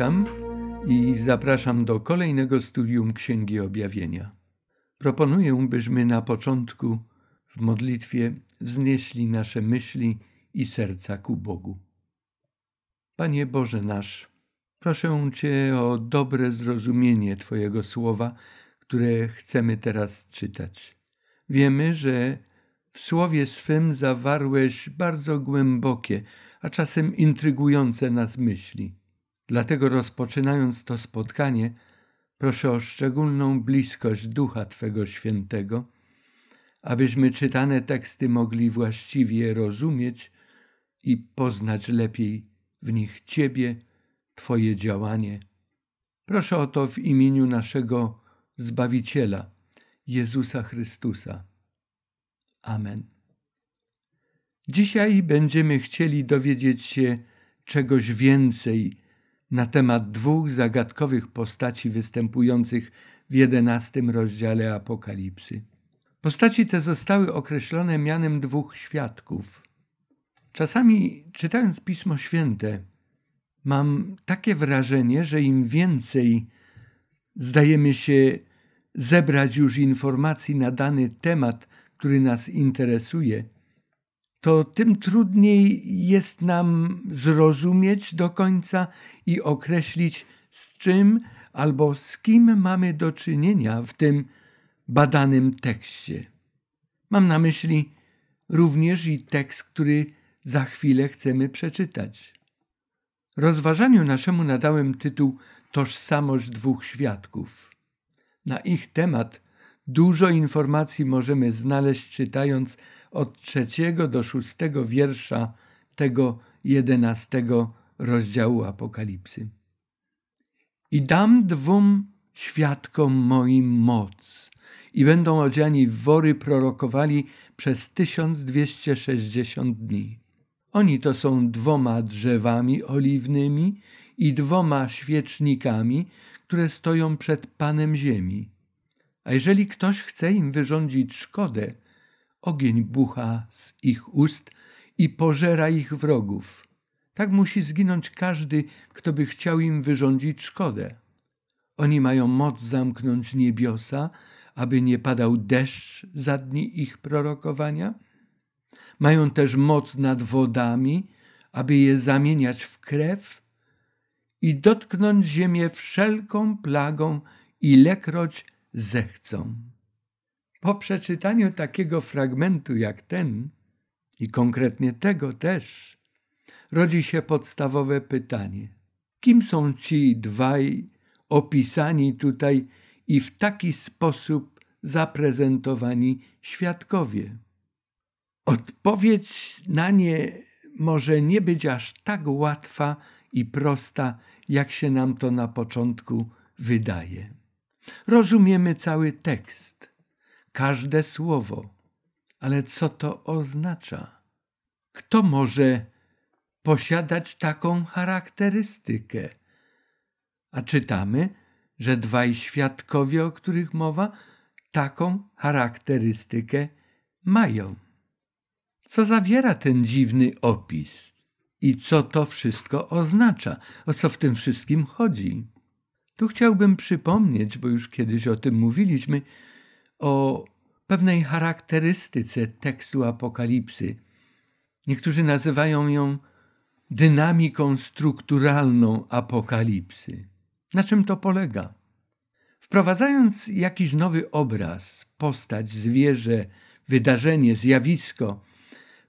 witam i zapraszam do kolejnego studium Księgi Objawienia. Proponuję, byśmy na początku w modlitwie wznieśli nasze myśli i serca ku Bogu. Panie Boże nasz, proszę Cię o dobre zrozumienie Twojego słowa, które chcemy teraz czytać. Wiemy, że w słowie swym zawarłeś bardzo głębokie, a czasem intrygujące nas myśli. Dlatego rozpoczynając to spotkanie, proszę o szczególną bliskość Ducha Twego Świętego, abyśmy czytane teksty mogli właściwie rozumieć i poznać lepiej w nich Ciebie, Twoje działanie. Proszę o to w imieniu naszego Zbawiciela, Jezusa Chrystusa. Amen. Dzisiaj będziemy chcieli dowiedzieć się czegoś więcej na temat dwóch zagadkowych postaci występujących w jedenastym rozdziale Apokalipsy. Postaci te zostały określone mianem dwóch świadków. Czasami czytając Pismo Święte, mam takie wrażenie, że im więcej zdajemy się zebrać już informacji na dany temat, który nas interesuje, to tym trudniej jest nam zrozumieć do końca i określić, z czym albo z kim mamy do czynienia w tym badanym tekście. Mam na myśli również i tekst, który za chwilę chcemy przeczytać. Rozważaniu naszemu nadałem tytuł Tożsamość dwóch świadków. Na ich temat Dużo informacji możemy znaleźć czytając od trzeciego do szóstego wiersza tego jedenastego rozdziału Apokalipsy. I dam dwóm świadkom moim moc i będą odziani w wory prorokowali przez 1260 dni. Oni to są dwoma drzewami oliwnymi i dwoma świecznikami, które stoją przed Panem Ziemi a jeżeli ktoś chce im wyrządzić szkodę, ogień bucha z ich ust i pożera ich wrogów. Tak musi zginąć każdy, kto by chciał im wyrządzić szkodę. Oni mają moc zamknąć niebiosa, aby nie padał deszcz za dni ich prorokowania. Mają też moc nad wodami, aby je zamieniać w krew i dotknąć ziemię wszelką plagą, ilekroć zechcą. Po przeczytaniu takiego fragmentu jak ten, i konkretnie tego też, rodzi się podstawowe pytanie: kim są ci dwaj opisani tutaj i w taki sposób zaprezentowani świadkowie? Odpowiedź na nie może nie być aż tak łatwa i prosta, jak się nam to na początku wydaje. Rozumiemy cały tekst, każde słowo, ale co to oznacza? Kto może posiadać taką charakterystykę? A czytamy, że dwaj świadkowie, o których mowa, taką charakterystykę mają. Co zawiera ten dziwny opis i co to wszystko oznacza? O co w tym wszystkim chodzi? Tu chciałbym przypomnieć, bo już kiedyś o tym mówiliśmy, o pewnej charakterystyce tekstu Apokalipsy. Niektórzy nazywają ją dynamiką strukturalną apokalipsy. Na czym to polega? Wprowadzając jakiś nowy obraz, postać, zwierzę, wydarzenie, zjawisko,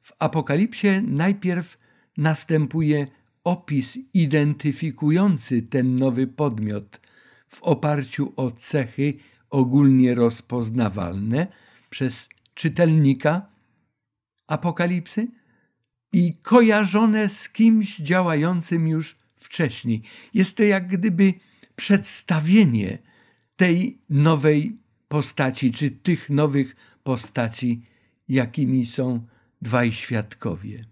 w apokalipsie najpierw następuje opis identyfikujący ten nowy podmiot w oparciu o cechy ogólnie rozpoznawalne przez czytelnika Apokalipsy i kojarzone z kimś działającym już wcześniej. Jest to jak gdyby przedstawienie tej nowej postaci, czy tych nowych postaci, jakimi są dwaj świadkowie.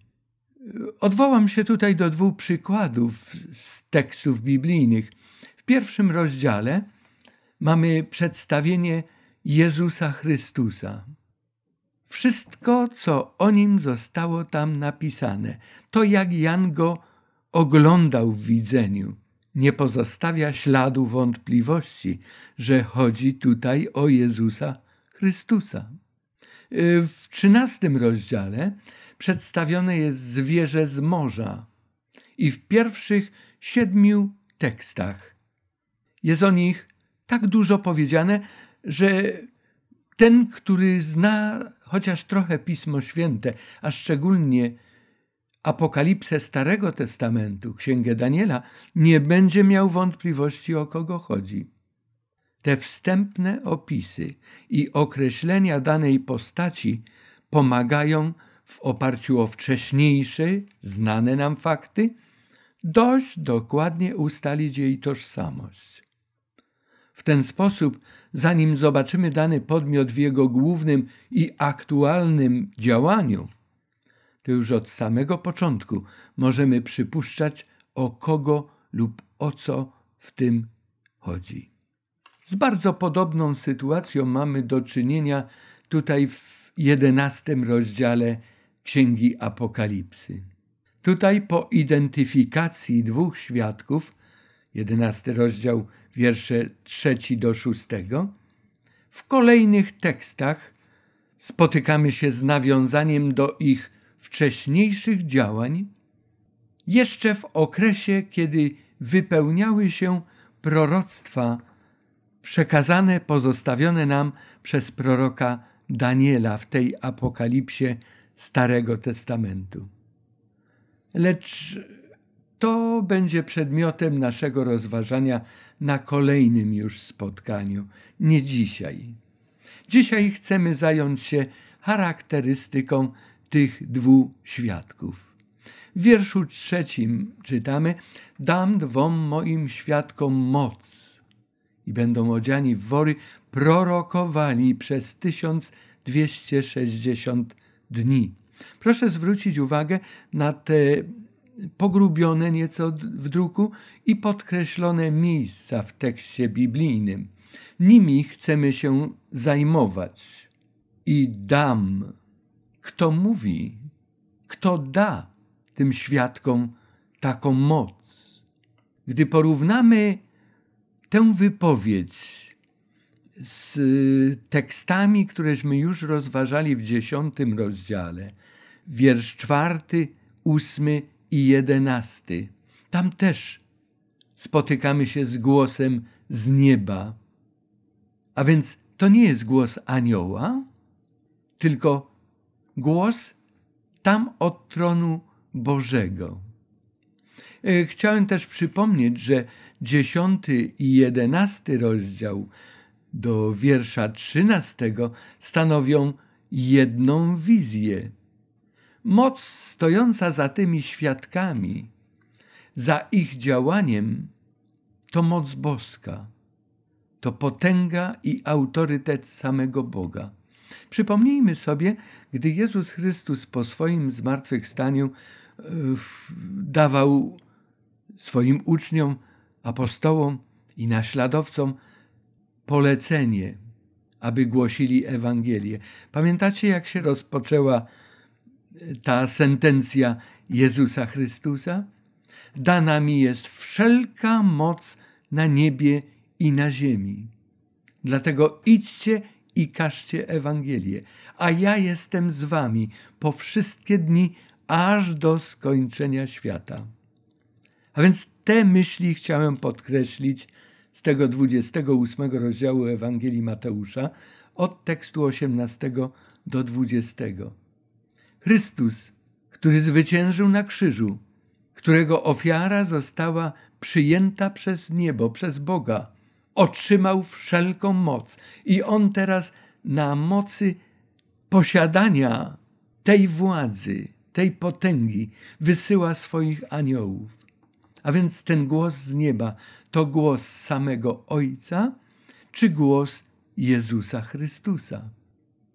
Odwołam się tutaj do dwóch przykładów z tekstów biblijnych. W pierwszym rozdziale mamy przedstawienie Jezusa Chrystusa. Wszystko, co o nim zostało tam napisane, to jak Jan go oglądał w widzeniu, nie pozostawia śladu wątpliwości, że chodzi tutaj o Jezusa Chrystusa. W trzynastym rozdziale przedstawione jest zwierzę z morza i w pierwszych siedmiu tekstach jest o nich tak dużo powiedziane, że ten, który zna chociaż trochę Pismo Święte, a szczególnie Apokalipsę Starego Testamentu, Księgę Daniela, nie będzie miał wątpliwości, o kogo chodzi. Te wstępne opisy i określenia danej postaci pomagają w oparciu o wcześniejsze, znane nam fakty, dość dokładnie ustalić jej tożsamość. W ten sposób, zanim zobaczymy dany podmiot w jego głównym i aktualnym działaniu, to już od samego początku możemy przypuszczać, o kogo lub o co w tym chodzi. Z bardzo podobną sytuacją mamy do czynienia tutaj w jedenastym rozdziale Księgi Apokalipsy. Tutaj po identyfikacji dwóch świadków, jedenasty rozdział, wiersze trzeci do szóstego, w kolejnych tekstach spotykamy się z nawiązaniem do ich wcześniejszych działań, jeszcze w okresie, kiedy wypełniały się proroctwa przekazane, pozostawione nam przez proroka Daniela w tej apokalipsie Starego Testamentu. Lecz to będzie przedmiotem naszego rozważania na kolejnym już spotkaniu, nie dzisiaj. Dzisiaj chcemy zająć się charakterystyką tych dwóch świadków. W wierszu trzecim czytamy: Dam dwom moim świadkom moc i będą odziani w wory, prorokowali przez 1260 dni. Proszę zwrócić uwagę na te pogrubione nieco w druku i podkreślone miejsca w tekście biblijnym. Nimi chcemy się zajmować. I dam. Kto mówi? Kto da tym świadkom taką moc? Gdy porównamy tę wypowiedź z tekstami, któreśmy już rozważali w dziesiątym rozdziale, wiersz czwarty, ósmy i jedenasty. Tam też spotykamy się z głosem z nieba. A więc to nie jest głos anioła, tylko głos tam od tronu Bożego. E, chciałem też przypomnieć, że dziesiąty i jedenasty rozdział do wiersza trzynastego stanowią jedną wizję. Moc stojąca za tymi świadkami, za ich działaniem, to moc boska, to potęga i autorytet samego Boga. Przypomnijmy sobie, gdy Jezus Chrystus po swoim zmartwychwstaniu e, dawał swoim uczniom apostołom i naśladowcom polecenie, aby głosili Ewangelię. Pamiętacie, jak się rozpoczęła ta sentencja Jezusa Chrystusa? Dana mi jest wszelka moc na niebie i na ziemi. Dlatego idźcie i każcie Ewangelię, a ja jestem z wami po wszystkie dni, aż do skończenia świata. A więc te myśli chciałem podkreślić z tego 28 rozdziału Ewangelii Mateusza, od tekstu 18 do 20. Chrystus, który zwyciężył na krzyżu, którego ofiara została przyjęta przez niebo, przez Boga, otrzymał wszelką moc i on teraz na mocy posiadania tej władzy, tej potęgi wysyła swoich aniołów. A więc ten głos z nieba to głos samego Ojca, czy głos Jezusa Chrystusa?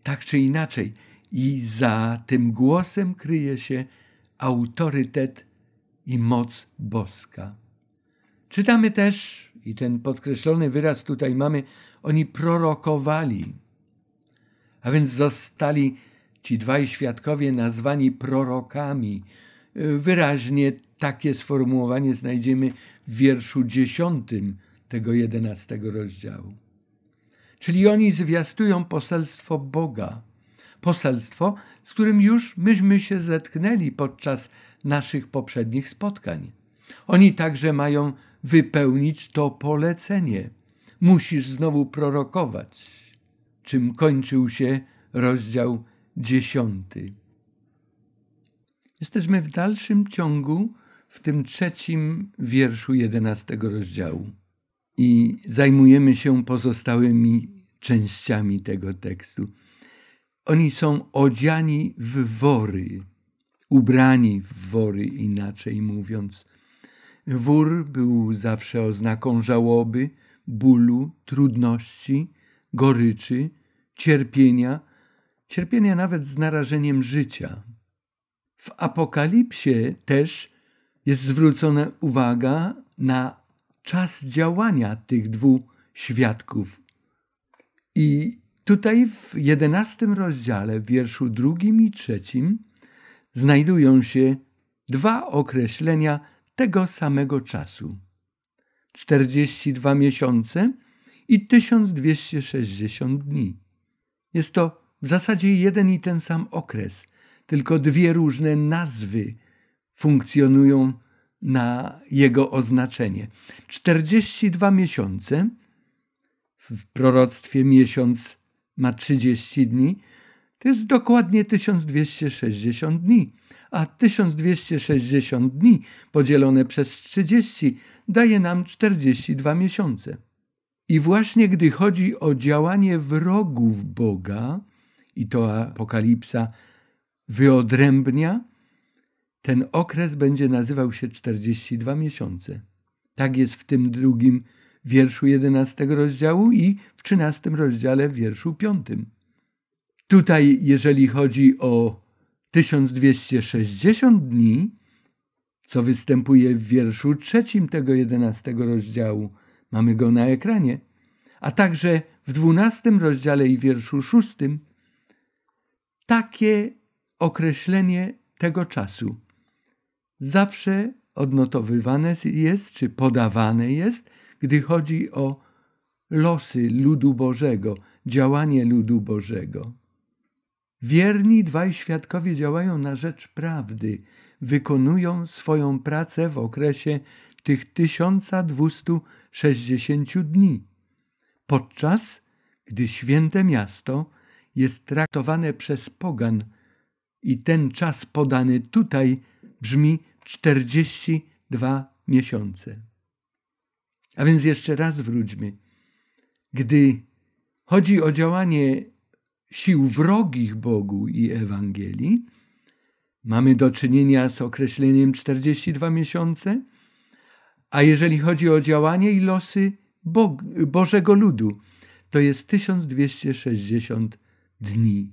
Tak czy inaczej, i za tym głosem kryje się autorytet i moc boska. Czytamy też, i ten podkreślony wyraz tutaj mamy, oni prorokowali, a więc zostali ci dwaj świadkowie nazwani prorokami, Wyraźnie takie sformułowanie znajdziemy w wierszu dziesiątym tego jedenastego rozdziału. Czyli oni zwiastują poselstwo Boga. Poselstwo, z którym już myśmy się zetknęli podczas naszych poprzednich spotkań. Oni także mają wypełnić to polecenie. Musisz znowu prorokować, czym kończył się rozdział dziesiąty. Jesteśmy w dalszym ciągu w tym trzecim wierszu jedenastego rozdziału i zajmujemy się pozostałymi częściami tego tekstu. Oni są odziani w wory, ubrani w wory, inaczej mówiąc. Wór był zawsze oznaką żałoby, bólu, trudności, goryczy, cierpienia, cierpienia nawet z narażeniem życia. W Apokalipsie też jest zwrócona uwaga na czas działania tych dwóch świadków. I tutaj w jedenastym rozdziale, w wierszu drugim i trzecim, znajdują się dwa określenia tego samego czasu. 42 miesiące i 1260 dni. Jest to w zasadzie jeden i ten sam okres, tylko dwie różne nazwy funkcjonują na jego oznaczenie. 42 miesiące, w proroctwie miesiąc ma 30 dni, to jest dokładnie 1260 dni, a 1260 dni podzielone przez 30 daje nam 42 miesiące. I właśnie gdy chodzi o działanie wrogów Boga, i to Apokalipsa wyodrębnia, ten okres będzie nazywał się 42 miesiące. Tak jest w tym drugim wierszu 11 rozdziału i w 13 rozdziale wierszu 5. Tutaj, jeżeli chodzi o 1260 dni, co występuje w wierszu trzecim tego 11 rozdziału, mamy go na ekranie, a także w 12 rozdziale i wierszu szóstym, takie określenie tego czasu zawsze odnotowywane jest czy podawane jest, gdy chodzi o losy ludu Bożego, działanie ludu Bożego. Wierni dwaj świadkowie działają na rzecz prawdy, wykonują swoją pracę w okresie tych 1260 dni, podczas gdy święte miasto jest traktowane przez pogan i ten czas podany tutaj brzmi 42 miesiące. A więc jeszcze raz wróćmy. Gdy chodzi o działanie sił wrogich Bogu i Ewangelii, mamy do czynienia z określeniem 42 miesiące, a jeżeli chodzi o działanie i losy Bo Bożego ludu, to jest 1260 dni.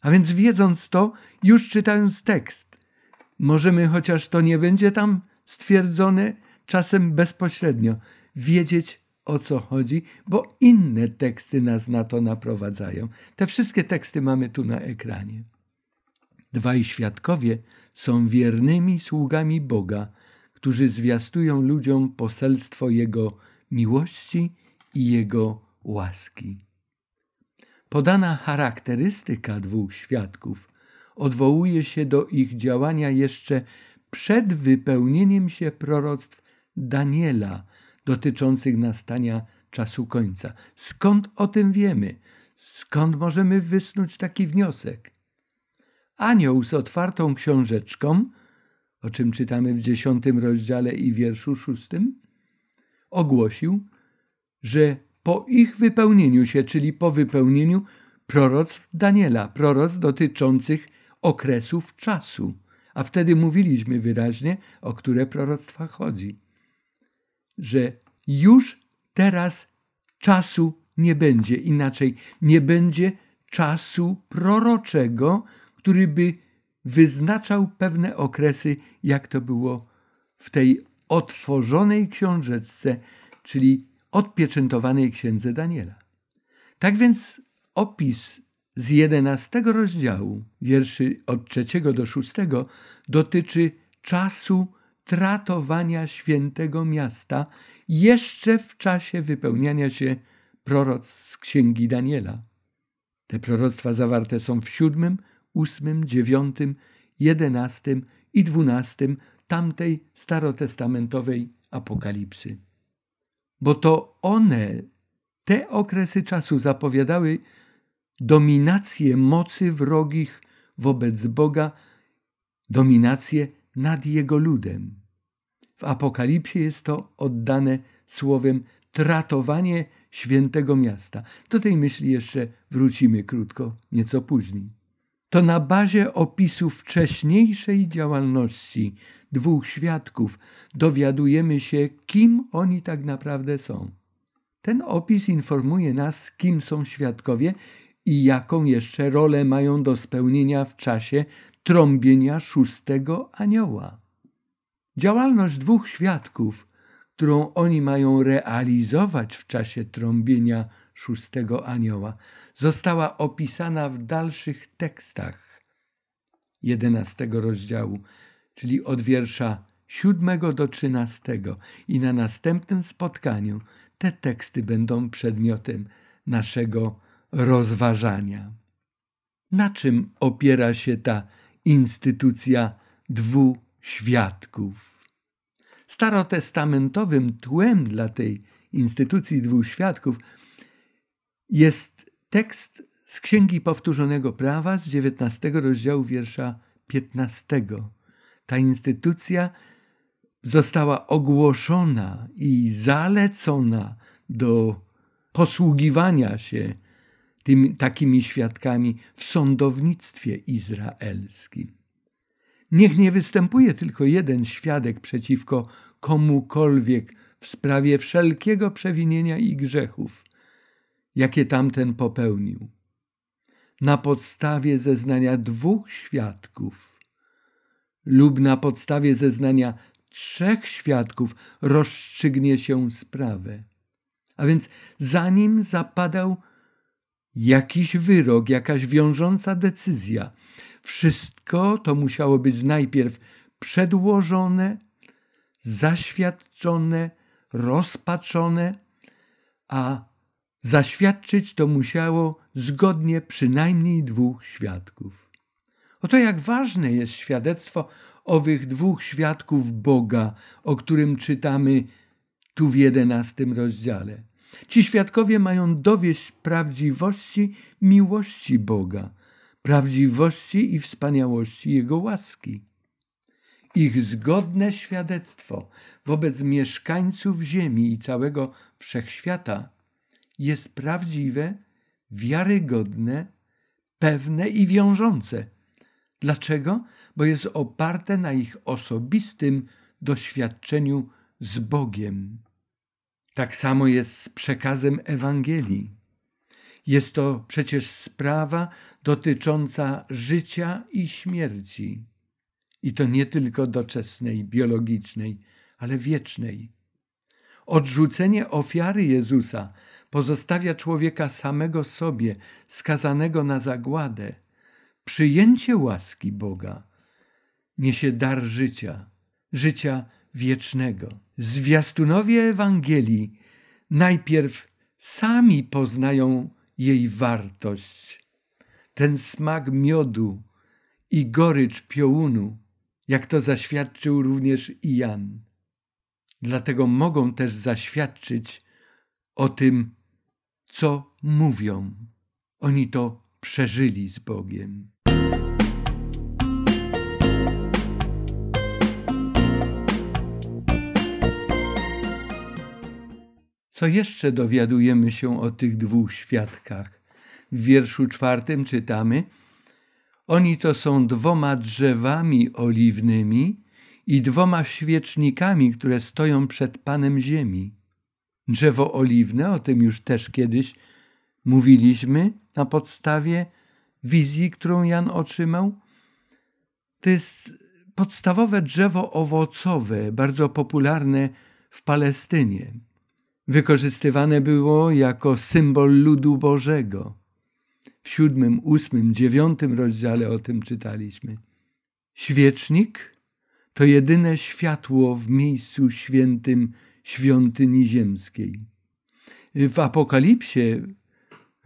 A więc wiedząc to, już czytając tekst, możemy, chociaż to nie będzie tam stwierdzone czasem bezpośrednio, wiedzieć o co chodzi, bo inne teksty nas na to naprowadzają. Te wszystkie teksty mamy tu na ekranie. Dwaj świadkowie są wiernymi sługami Boga, którzy zwiastują ludziom poselstwo Jego miłości i Jego łaski. Podana charakterystyka dwóch świadków odwołuje się do ich działania jeszcze przed wypełnieniem się proroctw Daniela dotyczących nastania czasu końca. Skąd o tym wiemy? Skąd możemy wysnuć taki wniosek? Anioł z otwartą książeczką, o czym czytamy w dziesiątym rozdziale i wierszu szóstym, ogłosił, że po ich wypełnieniu się, czyli po wypełnieniu proroctw Daniela, proroc dotyczących okresów czasu. A wtedy mówiliśmy wyraźnie, o które proroctwa chodzi. Że już teraz czasu nie będzie, inaczej nie będzie czasu proroczego, który by wyznaczał pewne okresy, jak to było w tej otworzonej książeczce, czyli odpieczętowanej księdze Daniela. Tak więc opis z jedenastego rozdziału, wierszy od trzeciego do szóstego, dotyczy czasu tratowania świętego miasta, jeszcze w czasie wypełniania się proroctw z księgi Daniela. Te proroctwa zawarte są w siódmym, ósmym, dziewiątym, jedenastym i dwunastym tamtej starotestamentowej apokalipsy. Bo to one, te okresy czasu zapowiadały dominację mocy wrogich wobec Boga, dominację nad Jego ludem. W Apokalipsie jest to oddane słowem tratowanie świętego miasta. Do tej myśli jeszcze wrócimy krótko, nieco później. To na bazie opisu wcześniejszej działalności dwóch świadków dowiadujemy się, kim oni tak naprawdę są. Ten opis informuje nas, kim są świadkowie i jaką jeszcze rolę mają do spełnienia w czasie trąbienia szóstego anioła. Działalność dwóch świadków, którą oni mają realizować w czasie trąbienia szóstego anioła, została opisana w dalszych tekstach jedenastego rozdziału, czyli od wiersza siódmego do trzynastego. I na następnym spotkaniu te teksty będą przedmiotem naszego rozważania. Na czym opiera się ta instytucja dwóch świadków? Starotestamentowym tłem dla tej instytucji dwóch świadków jest tekst z Księgi Powtórzonego Prawa z 19 rozdziału wiersza 15. Ta instytucja została ogłoszona i zalecona do posługiwania się tymi, takimi świadkami w sądownictwie izraelskim. Niech nie występuje tylko jeden świadek przeciwko komukolwiek w sprawie wszelkiego przewinienia i grzechów, jakie tamten popełnił. Na podstawie zeznania dwóch świadków lub na podstawie zeznania trzech świadków rozstrzygnie się sprawę. A więc zanim zapadał jakiś wyrok, jakaś wiążąca decyzja, wszystko to musiało być najpierw przedłożone, zaświadczone, rozpatrzone, a zaświadczyć to musiało zgodnie przynajmniej dwóch świadków. Oto jak ważne jest świadectwo owych dwóch świadków Boga, o którym czytamy tu w jedenastym rozdziale. Ci świadkowie mają dowieść prawdziwości miłości Boga, prawdziwości i wspaniałości Jego łaski. Ich zgodne świadectwo wobec mieszkańców ziemi i całego wszechświata jest prawdziwe, wiarygodne, pewne i wiążące. Dlaczego? Bo jest oparte na ich osobistym doświadczeniu z Bogiem. Tak samo jest z przekazem Ewangelii. Jest to przecież sprawa dotycząca życia i śmierci. I to nie tylko doczesnej, biologicznej, ale wiecznej. Odrzucenie ofiary Jezusa pozostawia człowieka samego sobie, skazanego na zagładę. Przyjęcie łaski Boga niesie dar życia, życia wiecznego. Zwiastunowie Ewangelii najpierw sami poznają jej wartość. Ten smak miodu i gorycz piołunu, jak to zaświadczył również i Jan. Dlatego mogą też zaświadczyć o tym, co mówią. Oni to przeżyli z Bogiem. Co jeszcze dowiadujemy się o tych dwóch świadkach? W wierszu czwartym czytamy: Oni to są dwoma drzewami oliwnymi i dwoma świecznikami, które stoją przed Panem Ziemi. Drzewo oliwne, o tym już też kiedyś mówiliśmy na podstawie wizji, którą Jan otrzymał. To jest podstawowe drzewo owocowe, bardzo popularne w Palestynie. Wykorzystywane było jako symbol ludu Bożego. W siódmym, ósmym, dziewiątym rozdziale o tym czytaliśmy. Świecznik to jedyne światło w miejscu świętym świątyni ziemskiej. W Apokalipsie,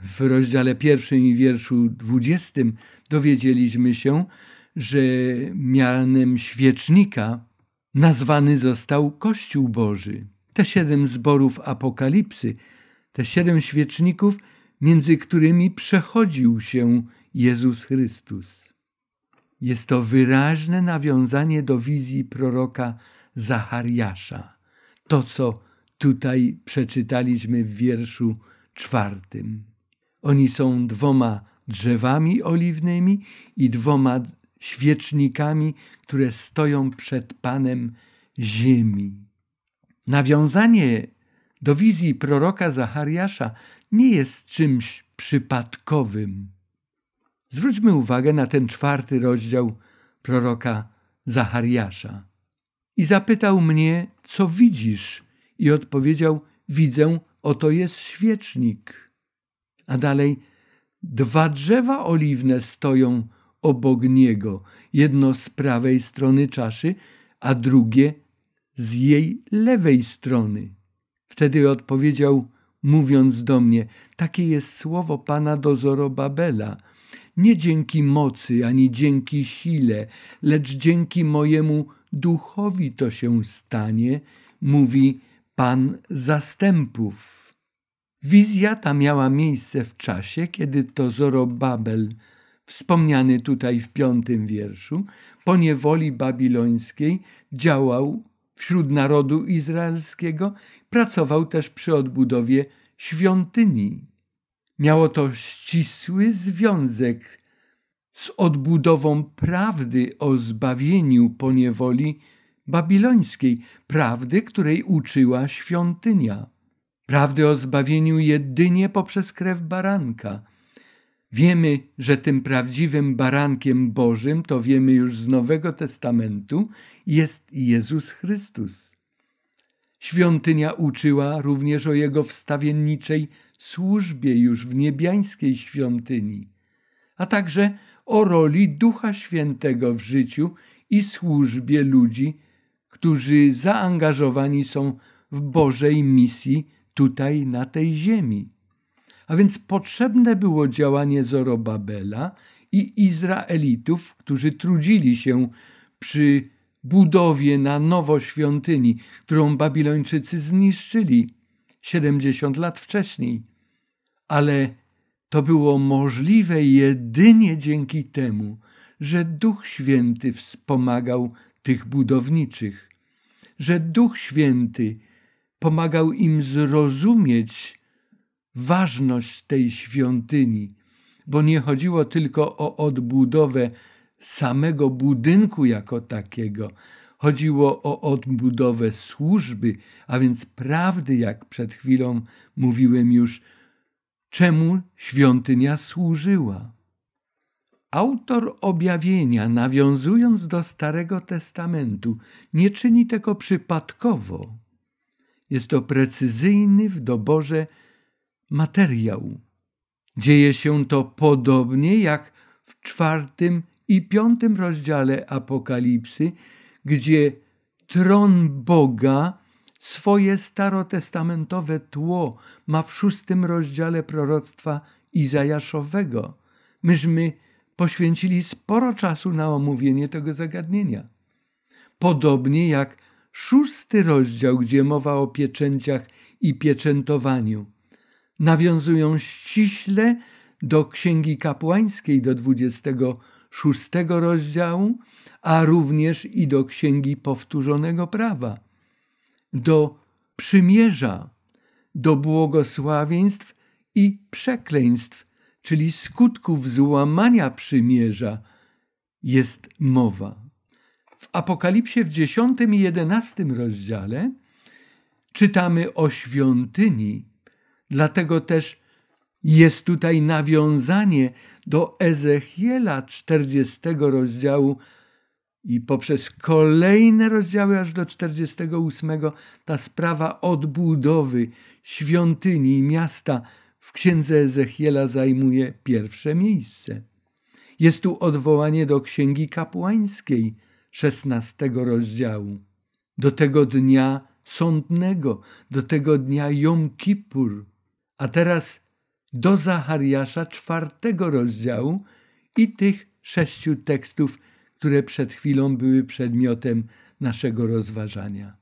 w rozdziale pierwszym i wierszu dwudziestym, dowiedzieliśmy się, że mianem świecznika nazwany został Kościół Boży. Te siedem zborów Apokalipsy, te siedem świeczników, między którymi przechodził się Jezus Chrystus. Jest to wyraźne nawiązanie do wizji proroka Zachariasza. To, co tutaj przeczytaliśmy w wierszu czwartym. Oni są dwoma drzewami oliwnymi i dwoma świecznikami, które stoją przed Panem ziemi. Nawiązanie do wizji proroka Zachariasza nie jest czymś przypadkowym. Zwróćmy uwagę na ten czwarty rozdział proroka Zachariasza. I zapytał mnie, co widzisz? I odpowiedział, widzę, oto jest świecznik. A dalej, dwa drzewa oliwne stoją obok niego, jedno z prawej strony czaszy, a drugie z jej lewej strony. Wtedy odpowiedział, mówiąc do mnie, takie jest słowo Pana do Zorobabela, nie dzięki mocy ani dzięki sile, lecz dzięki mojemu duchowi to się stanie, mówi Pan zastępów. Wizja ta miała miejsce w czasie, kiedy to Zorobabel, wspomniany tutaj w piątym wierszu, po niewoli babilońskiej działał wśród narodu izraelskiego, pracował też przy odbudowie świątyni. Miało to ścisły związek z odbudową prawdy o zbawieniu po niewoli babilońskiej, prawdy, której uczyła świątynia. Prawdy o zbawieniu jedynie poprzez krew baranka. Wiemy, że tym prawdziwym barankiem Bożym, to wiemy już z Nowego Testamentu, jest Jezus Chrystus. Świątynia uczyła również o Jego wstawienniczej służbie już w niebiańskiej świątyni, a także o roli Ducha Świętego w życiu i służbie ludzi, którzy zaangażowani są w Bożej misji tutaj na tej ziemi. A więc potrzebne było działanie Zorobabela i Izraelitów, którzy trudzili się przy budowie na nowo świątyni, którą Babilończycy zniszczyli 70 lat wcześniej. Ale to było możliwe jedynie dzięki temu, że Duch Święty wspomagał tych budowniczych, że Duch Święty pomagał im zrozumieć ważność tej świątyni, bo nie chodziło tylko o odbudowę samego budynku jako takiego. Chodziło o odbudowę służby, a więc prawdy, jak przed chwilą mówiłem już, czemu świątynia służyła. Autor objawienia, nawiązując do Starego Testamentu, nie czyni tego przypadkowo. Jest to precyzyjny w doborze materiał. Dzieje się to podobnie jak w czwartym i piątym rozdziale Apokalipsy, gdzie tron Boga swoje starotestamentowe tło ma w szóstym rozdziale proroctwa Izajaszowego. Myśmy poświęcili sporo czasu na omówienie tego zagadnienia. Podobnie jak szósty rozdział, gdzie mowa o pieczęciach i pieczętowaniu, nawiązują ściśle do Księgi Kapłańskiej, do 26 rozdziału, a również i do Księgi Powtórzonego Prawa, do przymierza, do błogosławieństw i przekleństw, czyli skutków złamania przymierza, jest mowa. W Apokalipsie w 10 i 11 rozdziale czytamy o świątyni, dlatego też jest tutaj nawiązanie do Ezechiela 40 rozdziału i poprzez kolejne rozdziały aż do 48 ta sprawa odbudowy świątyni i miasta w księdze Ezechiela zajmuje pierwsze miejsce. Jest tu odwołanie do księgi kapłańskiej, szesnastego rozdziału. Do tego dnia sądnego, do tego dnia Jom Kippur. A teraz do Zachariasza czwartego rozdziału i tych sześciu tekstów, które przed chwilą były przedmiotem naszego rozważania.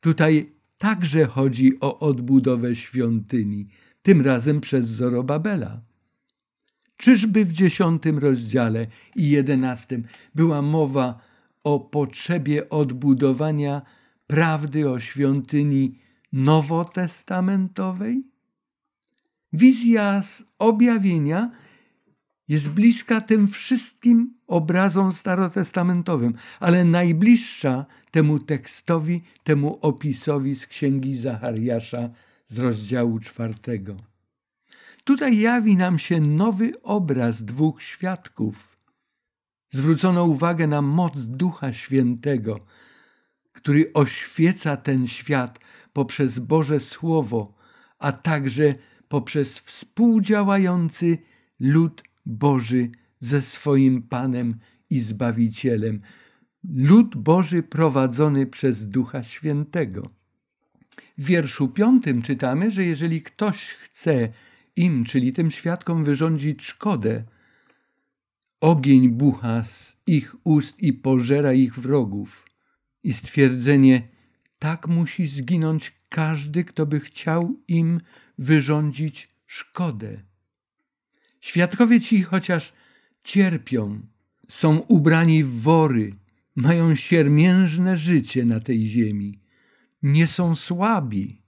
Tutaj także chodzi o odbudowę świątyni, tym razem przez Zorobabela. Czyżby w dziesiątym rozdziale i jedenastym była mowa o potrzebie odbudowania prawdy o świątyni nowotestamentowej? Wizja z objawienia jest bliska tym wszystkim obrazom starotestamentowym, ale najbliższa temu tekstowi, temu opisowi z księgi Zachariasza z rozdziału czwartego. Tutaj jawi nam się nowy obraz dwóch świadków. Zwrócono uwagę na moc Ducha Świętego, który oświeca ten świat poprzez Boże Słowo, a także poprzez współdziałający lud Boży ze swoim Panem i Zbawicielem. Lud Boży prowadzony przez Ducha Świętego. W wierszu piątym czytamy, że jeżeli ktoś chce im, czyli tym świadkom, wyrządzić szkodę, ogień bucha z ich ust i pożera ich wrogów. I stwierdzenie, tak musi zginąć każdy, kto by chciał im wyrządzić szkodę. Świadkowie ci, chociaż cierpią, są ubrani w wory, mają siermiężne życie na tej ziemi, nie są słabi.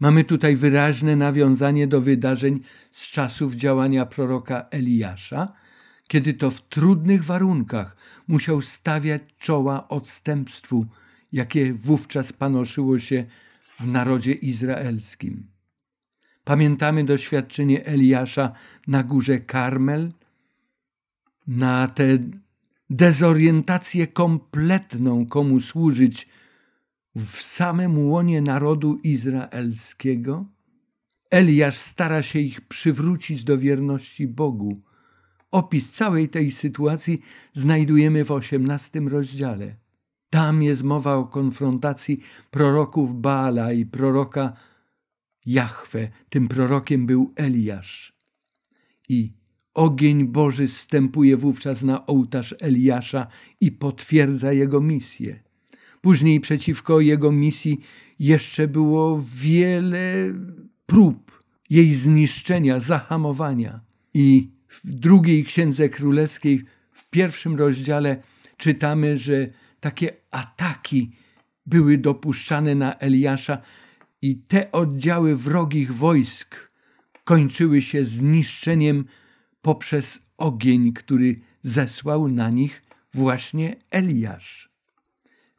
Mamy tutaj wyraźne nawiązanie do wydarzeń z czasów działania proroka Eliasza, kiedy to w trudnych warunkach musiał stawiać czoła odstępstwu, jakie wówczas panoszyło się w narodzie izraelskim. Pamiętamy doświadczenie Eliasza na górze Karmel, na tę dezorientację kompletną, komu służyć w samym łonie narodu izraelskiego. Eliasz stara się ich przywrócić do wierności Bogu. Opis całej tej sytuacji znajdujemy w osiemnastym rozdziale. Tam jest mowa o konfrontacji proroków Baala i proroka Jahwe. Tym prorokiem był Eliasz. I ogień Boży stępuje wówczas na ołtarz Eliasza i potwierdza jego misję. Później przeciwko jego misji jeszcze było wiele prób jej zniszczenia, zahamowania. I w drugiej księdze królewskiej, w pierwszym rozdziale, czytamy, że takie ataki były dopuszczane na Eliasza, i te oddziały wrogich wojsk kończyły się zniszczeniem poprzez ogień, który zesłał na nich właśnie Eliasz.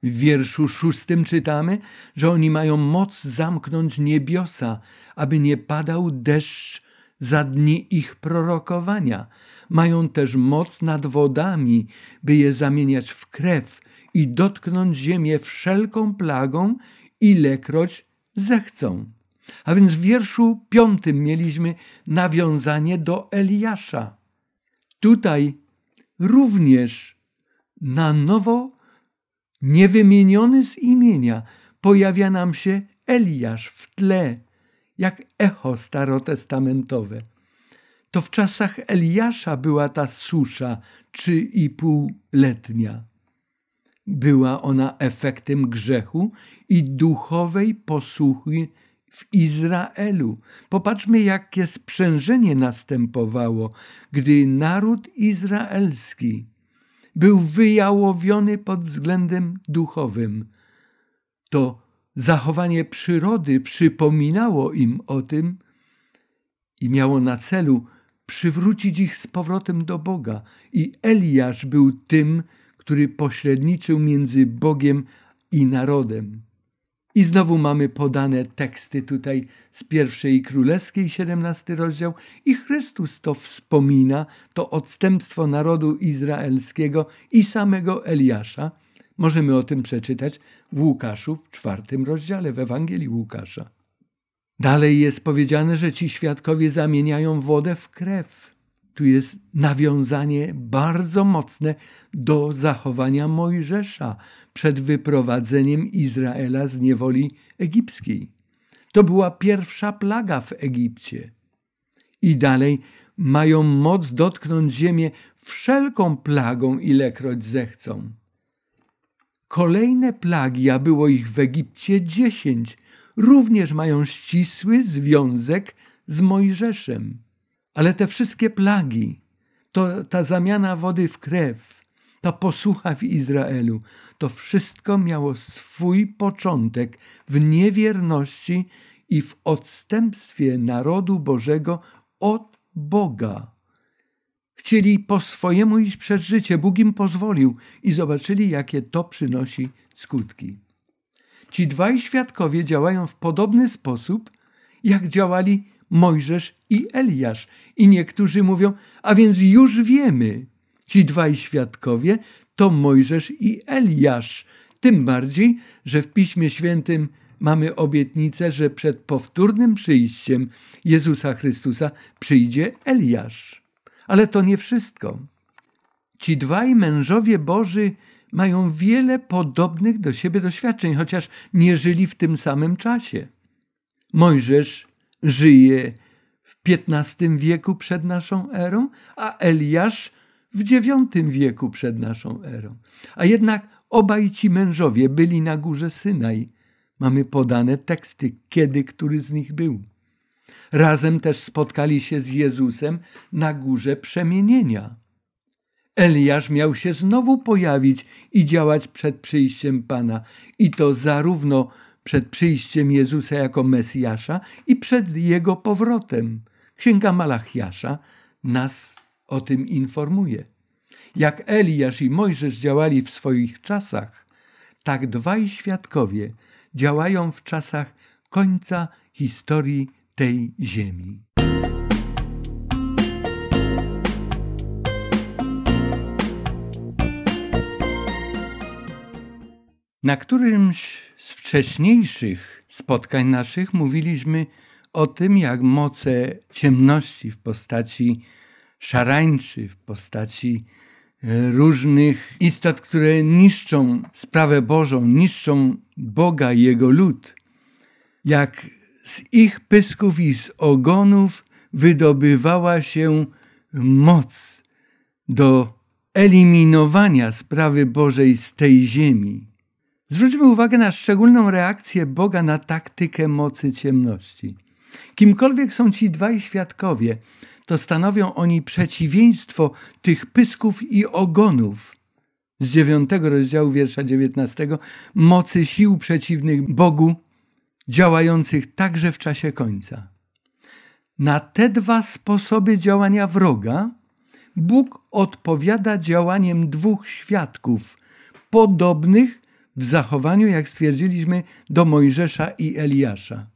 W wierszu szóstym czytamy, że oni mają moc zamknąć niebiosa, aby nie padał deszcz za dni ich prorokowania. Mają też moc nad wodami, by je zamieniać w krew i dotknąć ziemię wszelką plagą, ilekroć zechcą. A więc w wierszu piątym mieliśmy nawiązanie do Eliasza. Tutaj również na nowo niewymieniony z imienia pojawia nam się Eliasz w tle, jak echo starotestamentowe. To w czasach Eliasza była ta susza trzy i półletnia. Była ona efektem grzechu i duchowej posłuchy w Izraelu. Popatrzmy, jakie sprzężenie następowało, gdy naród izraelski był wyjałowiony pod względem duchowym. To zachowanie przyrody przypominało im o tym i miało na celu przywrócić ich z powrotem do Boga. I Eliasz był tym, który pośredniczył między Bogiem i narodem. I znowu mamy podane teksty tutaj z pierwszej królewskiej, 17 rozdział, i Chrystus to wspomina, to odstępstwo narodu izraelskiego i samego Eliasza. Możemy o tym przeczytać w Łukaszu w czwartym rozdziale w Ewangelii Łukasza. Dalej jest powiedziane, że ci świadkowie zamieniają wodę w krew. Tu jest nawiązanie bardzo mocne do zachowania Mojżesza przed wyprowadzeniem Izraela z niewoli egipskiej. To była pierwsza plaga w Egipcie. I dalej mają moc dotknąć ziemię wszelką plagą, ilekroć zechcą. Kolejne plagi, a było ich w Egipcie dziesięć, również mają ścisły związek z Mojżeszem. Ale te wszystkie plagi, to ta zamiana wody w krew, ta posłucha w Izraelu, to wszystko miało swój początek w niewierności i w odstępstwie narodu Bożego od Boga. Chcieli po swojemu iść przez życie, Bóg im pozwolił i zobaczyli, jakie to przynosi skutki. Ci dwaj świadkowie działają w podobny sposób, jak działali Mojżesz i Eliasz. I niektórzy mówią, a więc już wiemy, ci dwaj świadkowie to Mojżesz i Eliasz. Tym bardziej, że w Piśmie Świętym mamy obietnicę, że przed powtórnym przyjściem Jezusa Chrystusa przyjdzie Eliasz. Ale to nie wszystko. Ci dwaj mężowie Boży mają wiele podobnych do siebie doświadczeń, chociaż nie żyli w tym samym czasie. Mojżesz żyje w XV wieku przed naszą erą, a Eliasz w IX wieku przed naszą erą. A jednak obaj ci mężowie byli na górze Synaj. Mamy podane teksty, kiedy który z nich był. Razem też spotkali się z Jezusem na górze przemienienia. Eliasz miał się znowu pojawić i działać przed przyjściem Pana, i to zarówno przed przyjściem Jezusa jako Mesjasza i przed Jego powrotem. Księga Malachiasza nas o tym informuje. Jak Eliasz i Mojżesz działali w swoich czasach, tak dwaj świadkowie działają w czasach końca historii tej ziemi. Na którymś z wcześniejszych spotkań naszych mówiliśmy o tym, jak moce ciemności w postaci szarańczy, w postaci e, różnych istot, które niszczą sprawę Bożą, niszczą Boga i Jego lud, jak z ich pysków i z ogonów wydobywała się moc do eliminowania sprawy Bożej z tej ziemi. Zwróćmy uwagę na szczególną reakcję Boga na taktykę mocy ciemności. Kimkolwiek są ci dwaj świadkowie, to stanowią oni przeciwieństwo tych pysków i ogonów. Z dziewiątego rozdziału wiersza dziewiętnastego mocy sił przeciwnych Bogu, działających także w czasie końca. Na te dwa sposoby działania wroga Bóg odpowiada działaniem dwóch świadków, podobnych w zachowaniu, jak stwierdziliśmy, do Mojżesza i Eliasza.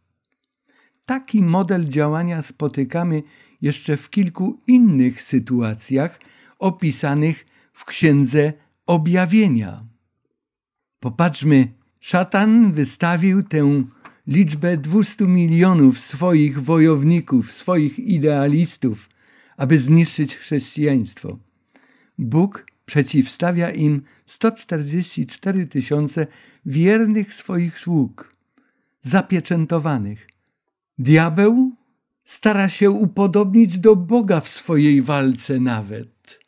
Taki model działania spotykamy jeszcze w kilku innych sytuacjach opisanych w Księdze Objawienia. Popatrzmy, szatan wystawił tę liczbę 200 milionów swoich wojowników, swoich idealistów, aby zniszczyć chrześcijaństwo. Bóg przeciwstawia im 144 tysiące wiernych swoich sług, zapieczętowanych. Diabeł stara się upodobnić do Boga w swojej walce nawet.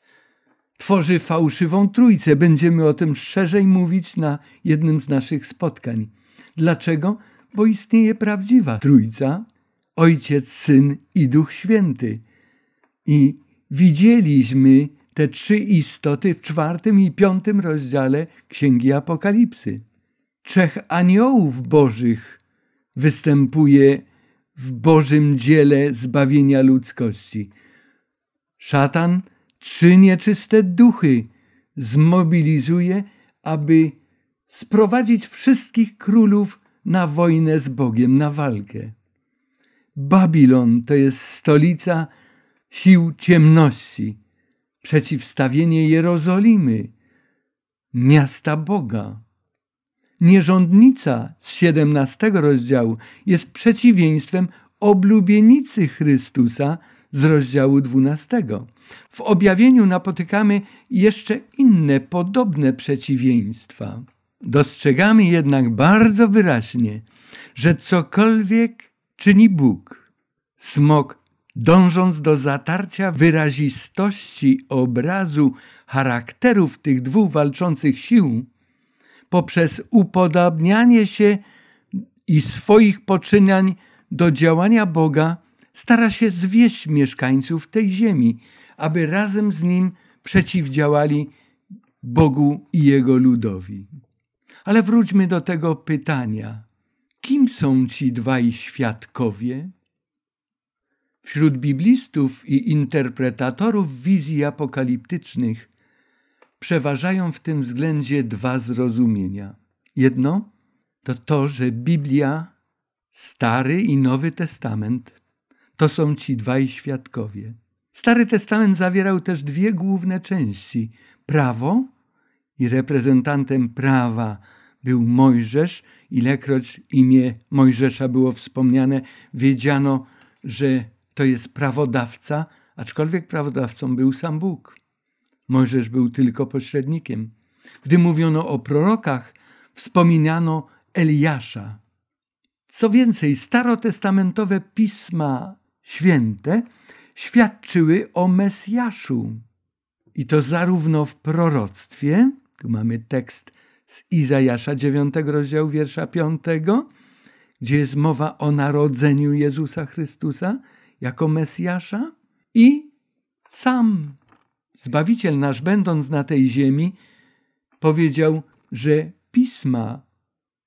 Tworzy fałszywą trójcę. Będziemy o tym szerzej mówić na jednym z naszych spotkań. Dlaczego? Bo istnieje prawdziwa trójca, Ojciec, Syn i Duch Święty. I widzieliśmy te trzy istoty w czwartym i piątym rozdziale Księgi Apokalipsy. Trzech aniołów bożych występuje w Bożym dziele zbawienia ludzkości. Szatan trzy nieczyste duchy zmobilizuje, aby sprowadzić wszystkich królów na wojnę z Bogiem, na walkę. Babilon to jest stolica sił ciemności przeciwstawienie Jerozolimy, miasta Boga. Nierządnica z 17 rozdziału jest przeciwieństwem oblubienicy Chrystusa z rozdziału 12. W objawieniu napotykamy jeszcze inne podobne przeciwieństwa. Dostrzegamy jednak bardzo wyraźnie, że cokolwiek czyni Bóg, smok dążąc do zatarcia wyrazistości obrazu charakterów tych dwóch walczących sił, poprzez upodabnianie się i swoich poczynań do działania Boga, stara się zwieść mieszkańców tej ziemi, aby razem z nim przeciwdziałali Bogu i jego ludowi. Ale wróćmy do tego pytania. Kim są ci dwaj świadkowie? Wśród biblistów i interpretatorów wizji apokaliptycznych przeważają w tym względzie dwa zrozumienia. Jedno to to, że Biblia, Stary i Nowy Testament to są ci dwaj świadkowie. Stary Testament zawierał też dwie główne części: prawo i reprezentantem prawa był Mojżesz. Ilekroć imię Mojżesza było wspomniane, wiedziano, że to jest prawodawca, aczkolwiek prawodawcą był sam Bóg. Mojżesz był tylko pośrednikiem. Gdy mówiono o prorokach, wspominano Eliasza. Co więcej, starotestamentowe pisma święte świadczyły o Mesjaszu. I to zarówno w proroctwie, tu mamy tekst z Izajasza 9 rozdziału wiersza 5, gdzie jest mowa o narodzeniu Jezusa Chrystusa jako Mesjasza i sam Zbawiciel nasz, będąc na tej ziemi, powiedział, że pisma,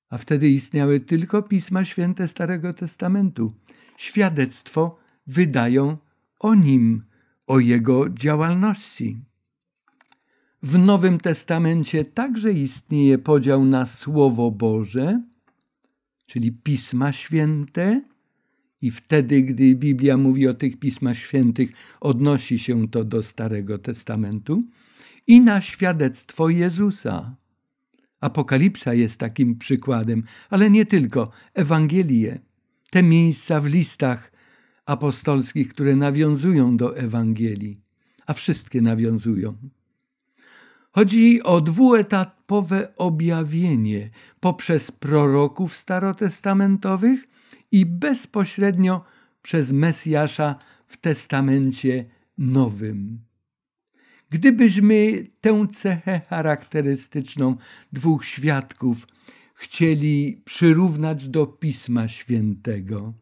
a wtedy istniały tylko pisma święte Starego Testamentu, świadectwo wydają o nim, o jego działalności. W Nowym Testamencie także istnieje podział na Słowo Boże, czyli Pisma Święte, i wtedy, gdy Biblia mówi o tych pismach świętych, odnosi się to do Starego Testamentu, i na świadectwo Jezusa. Apokalipsa jest takim przykładem, ale nie tylko. Ewangelie, te miejsca w listach apostolskich, które nawiązują do Ewangelii, a wszystkie nawiązują. Chodzi o dwuetapowe objawienie poprzez proroków starotestamentowych i bezpośrednio przez Mesjasza w Testamencie Nowym. Gdybyśmy tę cechę charakterystyczną dwóch świadków chcieli przyrównać do Pisma Świętego,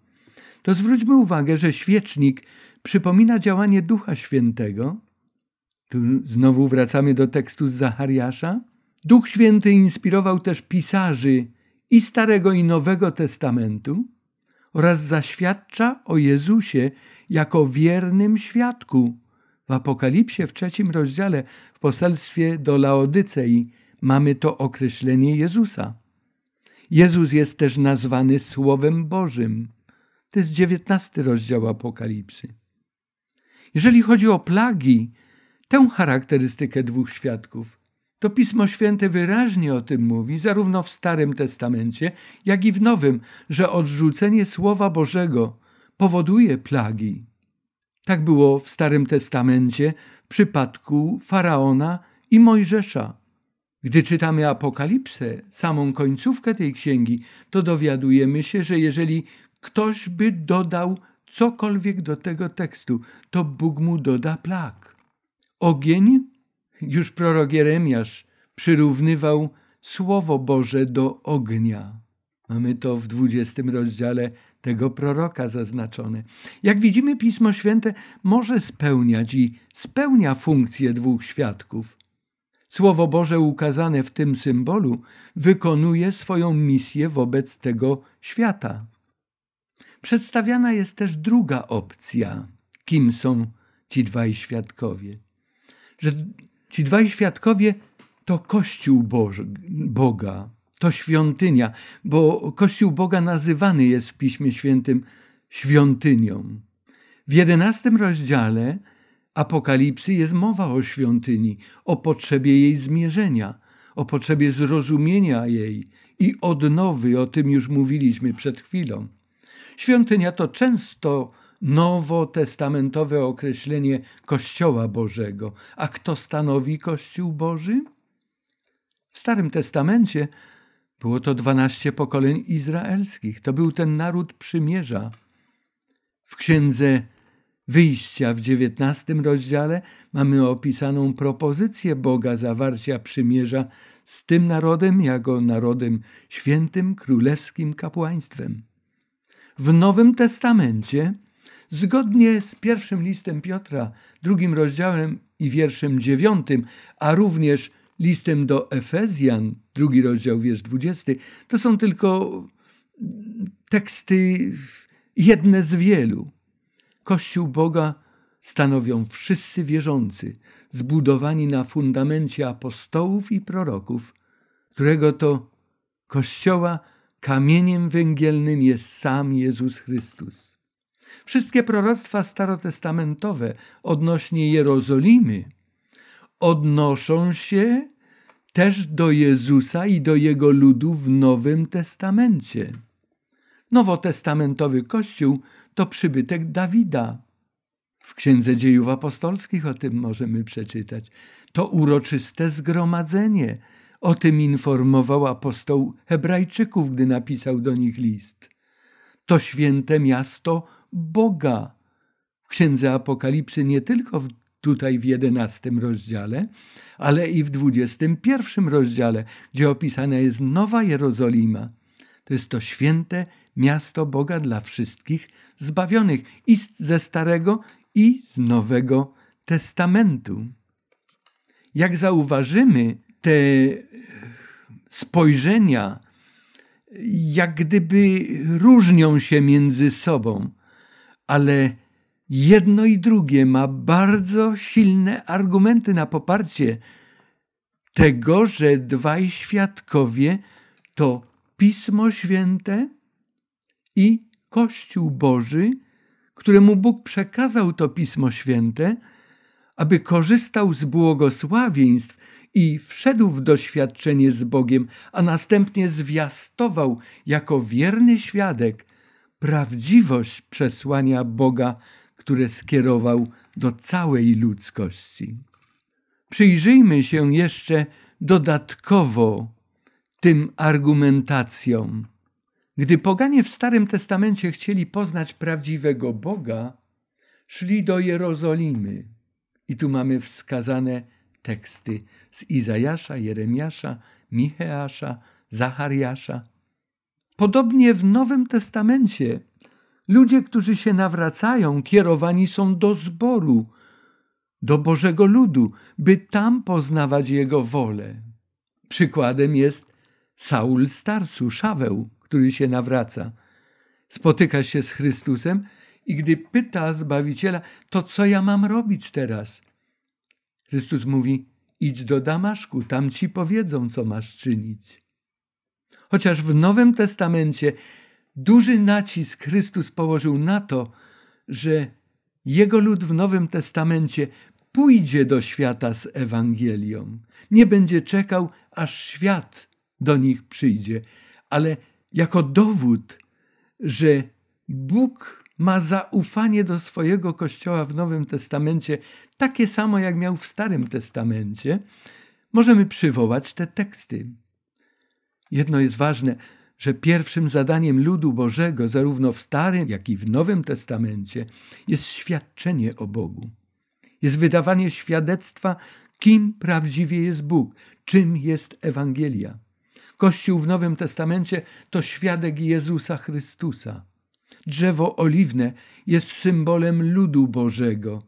to zwróćmy uwagę, że świecznik przypomina działanie Ducha Świętego. Tu znowu wracamy do tekstu z Zachariasza. Duch Święty inspirował też pisarzy i Starego i Nowego Testamentu oraz zaświadcza o Jezusie jako wiernym świadku. W Apokalipsie w trzecim rozdziale w poselstwie do Laodycei mamy to określenie Jezusa. Jezus jest też nazwany Słowem Bożym. To jest dziewiętnasty rozdział Apokalipsy. Jeżeli chodzi o plagi, tę charakterystykę dwóch świadków to Pismo Święte wyraźnie o tym mówi, zarówno w Starym Testamencie, jak i w Nowym, że odrzucenie Słowa Bożego powoduje plagi. Tak było w Starym Testamencie w przypadku faraona i Mojżesza. Gdy czytamy Apokalipsę, samą końcówkę tej księgi, to dowiadujemy się, że jeżeli ktoś by dodał cokolwiek do tego tekstu, to Bóg mu doda plag. Ogień już prorok Jeremiasz przyrównywał Słowo Boże do ognia. Mamy to w 20 rozdziale tego proroka zaznaczone. Jak widzimy, Pismo Święte może spełniać i spełnia funkcję dwóch świadków. Słowo Boże ukazane w tym symbolu wykonuje swoją misję wobec tego świata. Przedstawiana jest też druga opcja, kim są ci dwaj świadkowie. Że Ci dwaj świadkowie to Kościół Boży, Boga, to świątynia, bo Kościół Boga nazywany jest w Piśmie Świętym świątynią. W jedenastym rozdziale Apokalipsy jest mowa o świątyni, o potrzebie jej zmierzenia, o potrzebie zrozumienia jej i odnowy, o tym już mówiliśmy przed chwilą. Świątynia to często nowotestamentowe określenie Kościoła Bożego. A kto stanowi Kościół Boży? W Starym Testamencie było to dwanaście pokoleń izraelskich. To był ten naród przymierza. W księdze Wyjścia w dziewiętnastym rozdziale mamy opisaną propozycję Boga zawarcia przymierza z tym narodem jako narodem świętym, królewskim kapłaństwem. W Nowym Testamencie, zgodnie z pierwszym listem Piotra, drugim rozdziałem i wierszem dziewiątym, a również listem do Efezjan, drugi rozdział, wiersz dwudziesty, to są tylko teksty jedne z wielu. Kościół Boga stanowią wszyscy wierzący, zbudowani na fundamencie apostołów i proroków, którego to Kościoła kamieniem węgielnym jest sam Jezus Chrystus. Wszystkie proroctwa starotestamentowe odnośnie Jerozolimy odnoszą się też do Jezusa i do Jego ludu w Nowym Testamencie. Nowotestamentowy Kościół to przybytek Dawida. W Księdze Dziejów Apostolskich o tym możemy przeczytać. To uroczyste zgromadzenie. O tym informował apostoł Hebrajczyków, gdy napisał do nich list. To święte miasto Boga. W Księdze Apokalipsy nie tylko tutaj w jedenastym rozdziale, ale i w dwudziestym pierwszym rozdziale, gdzie opisana jest Nowa Jerozolima. To jest to święte miasto Boga dla wszystkich zbawionych i ze Starego, i z Nowego Testamentu. Jak zauważymy, te spojrzenia jak gdyby różnią się między sobą, ale jedno i drugie ma bardzo silne argumenty na poparcie tego, że dwaj świadkowie to Pismo Święte i Kościół Boży, któremu Bóg przekazał to Pismo Święte, aby korzystał z błogosławieństw i wszedł w doświadczenie z Bogiem, a następnie zwiastował jako wierny świadek prawdziwość przesłania Boga, które skierował do całej ludzkości. Przyjrzyjmy się jeszcze dodatkowo tym argumentacjom. Gdy poganie w Starym Testamencie chcieli poznać prawdziwego Boga, szli do Jerozolimy. I tu mamy wskazane teksty z Izajasza, Jeremiasza, Micheasza, Zachariasza. Podobnie w Nowym Testamencie ludzie, którzy się nawracają, kierowani są do zboru, do Bożego ludu, by tam poznawać Jego wolę. Przykładem jest Saul Starsu, Szaweł, który się nawraca. Spotyka się z Chrystusem i gdy pyta Zbawiciela, to co ja mam robić teraz? Chrystus mówi, idź do Damaszku, tam ci powiedzą, co masz czynić. Chociaż w Nowym Testamencie duży nacisk Chrystus położył na to, że Jego lud w Nowym Testamencie pójdzie do świata z Ewangelią. Nie będzie czekał, aż świat do nich przyjdzie, ale jako dowód, że Bóg ma zaufanie do swojego Kościoła w Nowym Testamencie, takie samo jak miał w Starym Testamencie, możemy przywołać te teksty. Jedno jest ważne, że pierwszym zadaniem ludu Bożego, zarówno w Starym, jak i w Nowym Testamencie, jest świadczenie o Bogu. Jest wydawanie świadectwa, kim prawdziwie jest Bóg, czym jest Ewangelia. Kościół w Nowym Testamencie to świadek Jezusa Chrystusa. Drzewo oliwne jest symbolem ludu Bożego.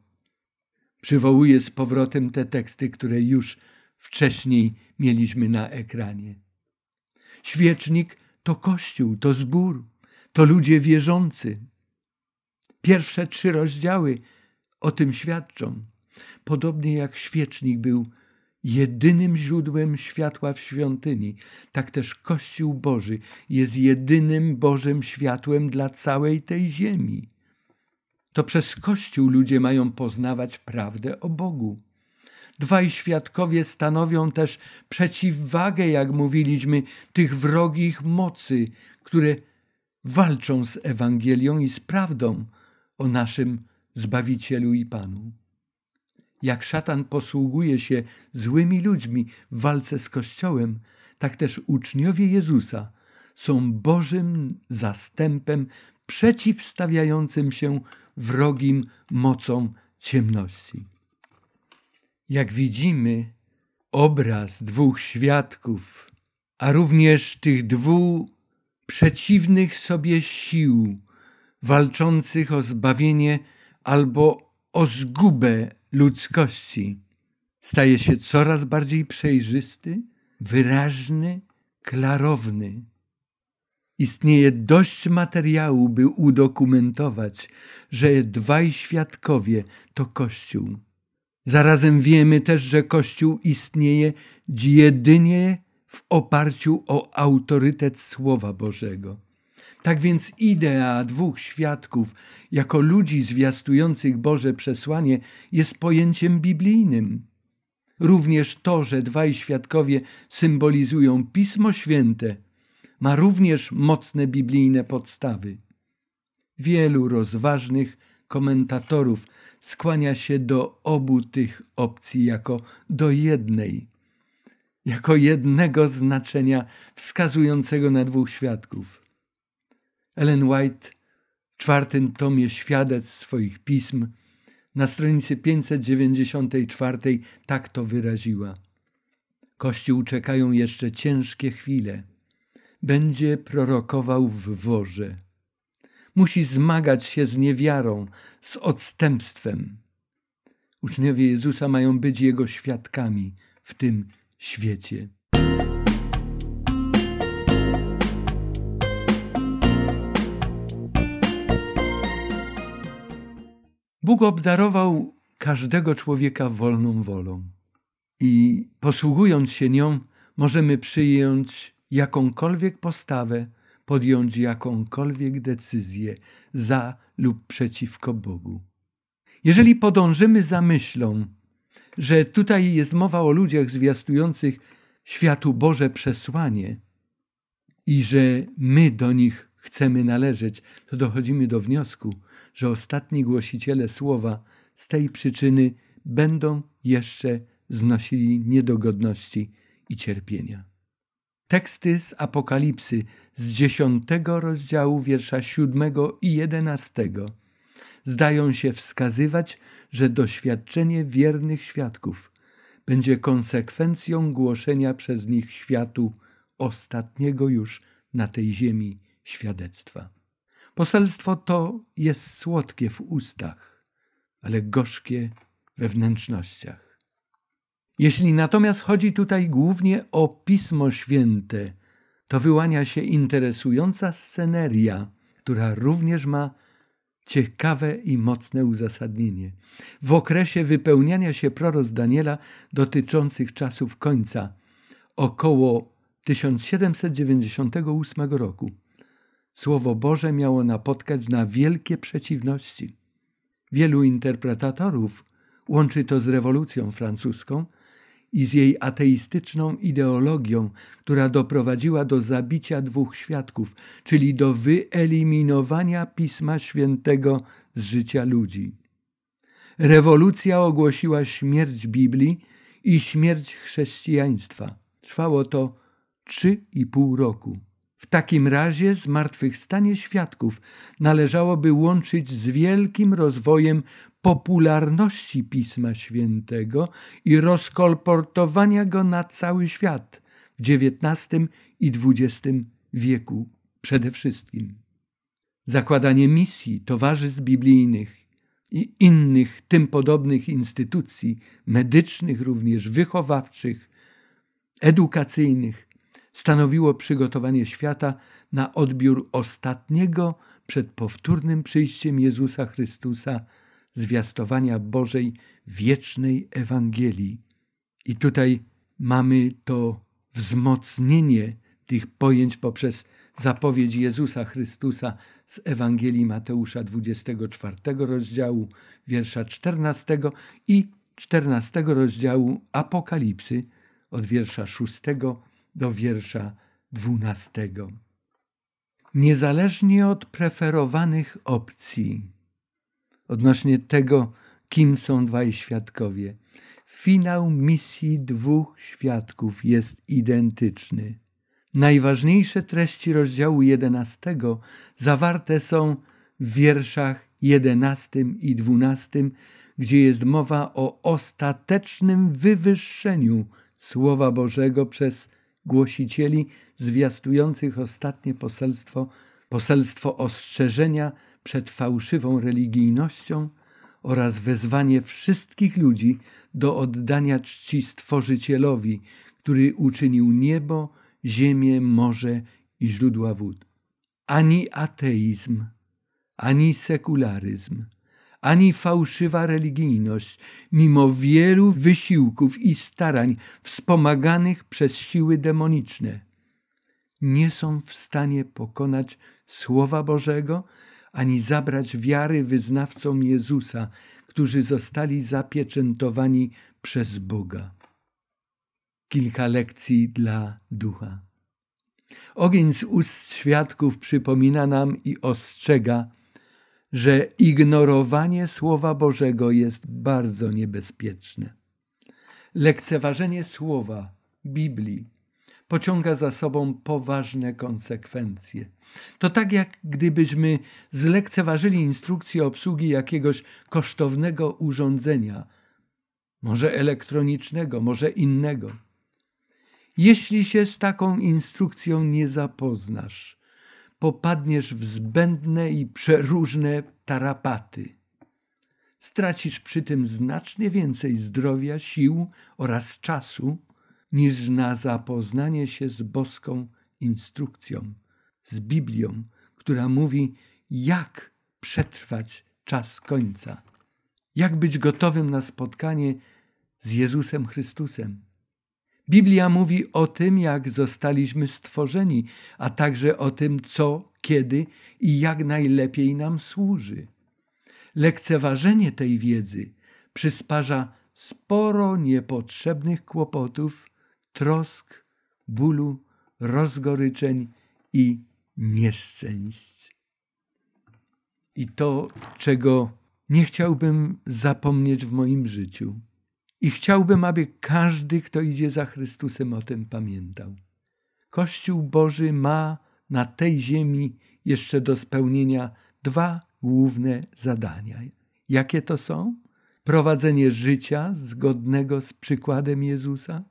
Przywołuję z powrotem te teksty, które już wcześniej mieliśmy na ekranie. Świecznik to Kościół, to zbór, to ludzie wierzący. Pierwsze trzy rozdziały o tym świadczą. Podobnie jak świecznik był jedynym źródłem światła w świątyni, tak też Kościół Boży jest jedynym Bożym światłem dla całej tej ziemi. To przez Kościół ludzie mają poznawać prawdę o Bogu. Dwaj świadkowie stanowią też przeciwwagę, jak mówiliśmy, tych wrogich mocy, które walczą z Ewangelią i z prawdą o naszym Zbawicielu i Panu. Jak szatan posługuje się złymi ludźmi w walce z Kościołem, tak też uczniowie Jezusa są Bożym zastępem przeciwstawiającym się wrogim mocom ciemności. Jak widzimy, obraz dwóch świadków, a również tych dwóch przeciwnych sobie sił, walczących o zbawienie albo o zgubę ludzkości, staje się coraz bardziej przejrzysty, wyraźny, klarowny. Istnieje dość materiału, by udokumentować, że dwaj świadkowie to Kościół. Zarazem wiemy też, że Kościół istnieje jedynie w oparciu o autorytet Słowa Bożego. Tak więc idea dwóch świadków jako ludzi zwiastujących Boże przesłanie jest pojęciem biblijnym. Również to, że dwaj świadkowie symbolizują Pismo Święte, ma również mocne biblijne podstawy. Wielu rozważnych komentatorów skłania się do obu tych opcji jako do jednej, jako jednego znaczenia wskazującego na dwóch świadków. Ellen White w czwartym tomie świadectw swoich pism na stronicy 594 tak to wyraziła. Kościół czekają jeszcze ciężkie chwile. Będzie prorokował w worze. Musi zmagać się z niewiarą, z odstępstwem. Uczniowie Jezusa mają być Jego świadkami w tym świecie. Bóg obdarował każdego człowieka wolną wolą i posługując się nią, możemy przyjąć jakąkolwiek postawę, podjąć jakąkolwiek decyzję za lub przeciwko Bogu. Jeżeli podążymy za myślą, że tutaj jest mowa o ludziach zwiastujących światu Boże przesłanie i że my do nich chcemy należeć, to dochodzimy do wniosku, że ostatni głosiciele słowa z tej przyczyny będą jeszcze znosili niedogodności i cierpienia. Teksty z Apokalipsy z dziesiątego rozdziału wiersza siódmego i jedenastego zdają się wskazywać, że doświadczenie wiernych świadków będzie konsekwencją głoszenia przez nich światu ostatniego już na tej ziemi świadectwa. Poselstwo to jest słodkie w ustach, ale gorzkie we wnętrznościach. Jeśli natomiast chodzi tutaj głównie o Pismo Święte, to wyłania się interesująca sceneria, która również ma ciekawe i mocne uzasadnienie. W okresie wypełniania się proroc Daniela dotyczących czasów końca, około 1798 roku, Słowo Boże miało napotkać na wielkie przeciwności. Wielu interpretatorów łączy to z rewolucją francuską i z jej ateistyczną ideologią, która doprowadziła do zabicia dwóch świadków, czyli do wyeliminowania Pisma Świętego z życia ludzi. Rewolucja ogłosiła śmierć Biblii i śmierć chrześcijaństwa. Trwało to trzy i pół roku. W takim razie zmartwychwstanie świadków należałoby łączyć z wielkim rozwojem popularności Pisma Świętego i rozkolportowania go na cały świat w XIX i XX wieku przede wszystkim. Zakładanie misji, towarzystw biblijnych i innych tym podobnych instytucji medycznych, również wychowawczych, edukacyjnych, stanowiło przygotowanie świata na odbiór ostatniego przed powtórnym przyjściem Jezusa Chrystusa zwiastowania Bożej wiecznej Ewangelii. I tutaj mamy to wzmocnienie tych pojęć poprzez zapowiedź Jezusa Chrystusa z Ewangelii Mateusza 24 rozdziału, wiersza 14 i 14 rozdziału Apokalipsy od wiersza 6 do wiersza 12. Niezależnie od preferowanych opcji, odnośnie tego, kim są dwaj świadkowie. Finał misji dwóch świadków jest identyczny. Najważniejsze treści rozdziału 11 zawarte są w wierszach 11 i 12, gdzie jest mowa o ostatecznym wywyższeniu Słowa Bożego przez głosicieli zwiastujących ostatnie poselstwo, poselstwo ostrzeżenia przed fałszywą religijnością oraz wezwanie wszystkich ludzi do oddania czci Stworzycielowi, który uczynił niebo, ziemię, morze i źródła wód. Ani ateizm, ani sekularyzm, ani fałszywa religijność, mimo wielu wysiłków i starań wspomaganych przez siły demoniczne, nie są w stanie pokonać Słowa Bożego ani zabrać wiary wyznawcom Jezusa, którzy zostali zapieczętowani przez Boga. Kilka lekcji dla ducha. Ogień z ust świadków przypomina nam i ostrzega, że ignorowanie Słowa Bożego jest bardzo niebezpieczne. Lekceważenie Słowa, Biblii, pociąga za sobą poważne konsekwencje. To tak jak gdybyśmy zlekceważyli instrukcję obsługi jakiegoś kosztownego urządzenia, może elektronicznego, może innego. Jeśli się z taką instrukcją nie zapoznasz, popadniesz w zbędne i przeróżne tarapaty. Stracisz przy tym znacznie więcej zdrowia, sił oraz czasu niż na zapoznanie się z boską instrukcją, z Biblią, która mówi, jak przetrwać czas końca, jak być gotowym na spotkanie z Jezusem Chrystusem. Biblia mówi o tym, jak zostaliśmy stworzeni, a także o tym, co, kiedy i jak najlepiej nam służy. Lekceważenie tej wiedzy przysparza sporo niepotrzebnych kłopotów, trosk, bólu, rozgoryczeń i nieszczęść. I to, czego nie chciałbym zapomnieć w moim życiu. I chciałbym, aby każdy, kto idzie za Chrystusem, o tym pamiętał. Kościół Boży ma na tej ziemi jeszcze do spełnienia dwa główne zadania. Jakie to są? Prowadzenie życia zgodnego z przykładem Jezusa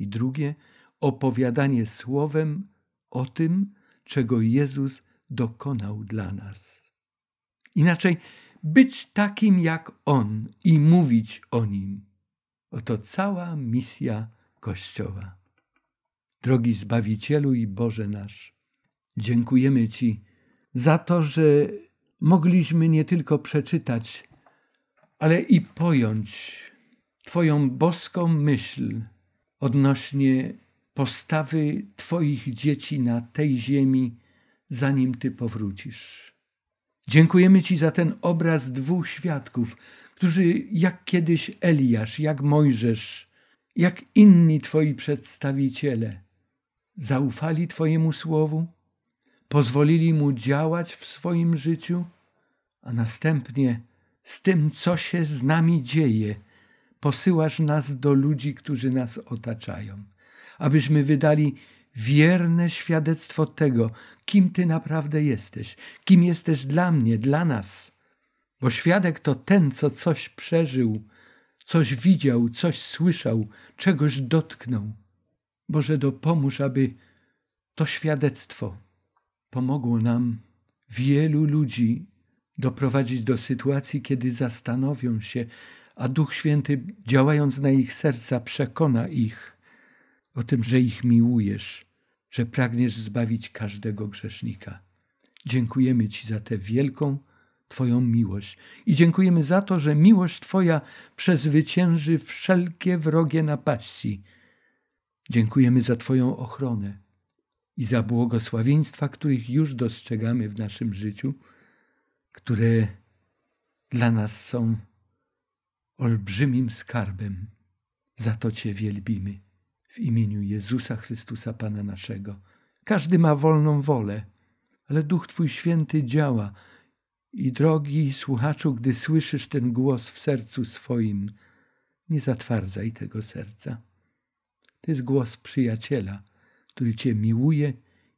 i drugie opowiadanie słowem o tym, czego Jezus dokonał dla nas. Inaczej, być takim jak On i mówić o Nim. Oto cała misja Kościoła. Drogi Zbawicielu i Boże nasz, dziękujemy Ci za to, że mogliśmy nie tylko przeczytać, ale i pojąć Twoją boską myśl odnośnie postawy Twoich dzieci na tej ziemi, zanim Ty powrócisz. Dziękujemy Ci za ten obraz dwóch świadków, którzy jak kiedyś Eliasz, jak Mojżesz, jak inni Twoi przedstawiciele, zaufali Twojemu słowu, pozwolili mu działać w swoim życiu, a następnie z tym, co się z nami dzieje, posyłasz nas do ludzi, którzy nas otaczają, abyśmy wydali wierne świadectwo tego, kim Ty naprawdę jesteś, kim jesteś dla mnie, dla nas. Bo świadek to ten, co coś przeżył, coś widział, coś słyszał, czegoś dotknął. Boże, dopomóż, aby to świadectwo pomogło nam wielu ludzi doprowadzić do sytuacji, kiedy zastanowią się, a Duch Święty, działając na ich serca, przekona ich o tym, że ich miłujesz, że pragniesz zbawić każdego grzesznika. Dziękujemy Ci za tę wielką Twoją miłość i dziękujemy za to, że miłość Twoja przezwycięży wszelkie wrogie napaści. Dziękujemy za Twoją ochronę i za błogosławieństwa, których już dostrzegamy w naszym życiu, które dla nas są olbrzymim skarbem. Za to Cię wielbimy w imieniu Jezusa Chrystusa Pana naszego. Każdy ma wolną wolę, ale Duch Twój Święty działa I drogi słuchaczu, gdy słyszysz ten głos w sercu swoim, nie zatwardzaj tego serca. To jest głos przyjaciela, który Cię miłuje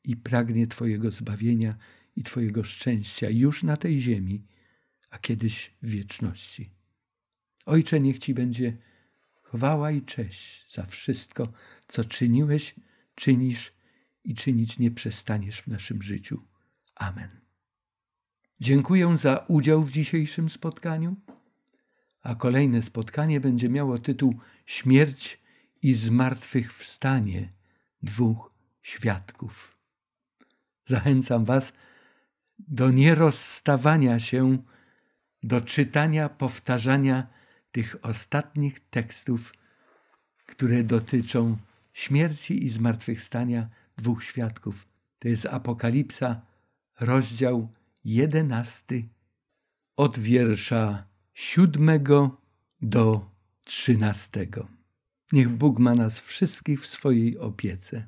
i pragnie Twojego zbawienia i Twojego szczęścia już na tej ziemi, a kiedyś w wieczności. Ojcze, niech Ci będzie chwała i cześć za wszystko, co czyniłeś, czynisz i czynić nie przestaniesz w naszym życiu. Amen. Dziękuję za udział w dzisiejszym spotkaniu, a kolejne spotkanie będzie miało tytuł Śmierć i zmartwychwstanie dwóch świadków. Zachęcam Was do nierozstawania się, do czytania, powtarzania tych ostatnich tekstów, które dotyczą śmierci i zmartwychwstania dwóch świadków. To jest Apokalipsa, rozdział jedenasty, od wiersza siódmego do trzynastego. Niech Bóg ma nas wszystkich w swojej opiece.